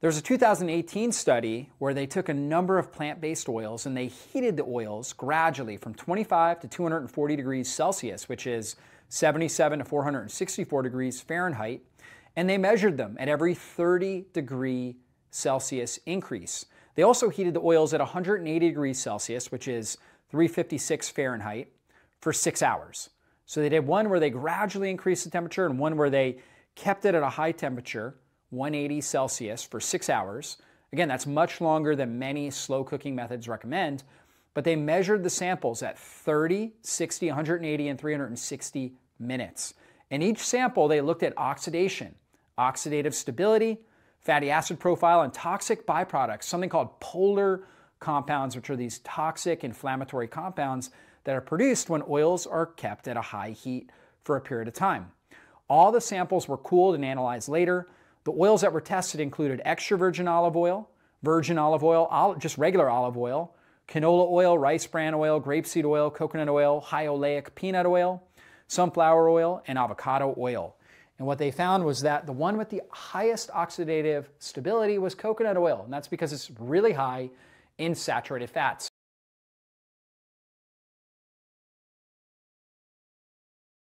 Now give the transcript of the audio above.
There's a 2018 study where they took a number of plant based oils and they heated the oils gradually from 25 to 240 degrees Celsius, which is 77 to 464 degrees Fahrenheit, and they measured them at every 30 degree Celsius increase. They also heated the oils at 180 degrees Celsius, which is 356 Fahrenheit, for six hours. So they did one where they gradually increased the temperature and one where they kept it at a high temperature 180 Celsius for six hours. Again, that's much longer than many slow cooking methods recommend, but they measured the samples at 30, 60, 180, and 360 minutes. In each sample, they looked at oxidation, oxidative stability, fatty acid profile, and toxic byproducts, something called polar compounds, which are these toxic inflammatory compounds that are produced when oils are kept at a high heat for a period of time. All the samples were cooled and analyzed later. The oils that were tested included extra virgin olive oil, virgin olive oil, just regular olive oil, canola oil, rice bran oil, grapeseed oil, coconut oil, high oleic peanut oil, sunflower oil, and avocado oil. And what they found was that the one with the highest oxidative stability was coconut oil, and that's because it's really high in saturated fats.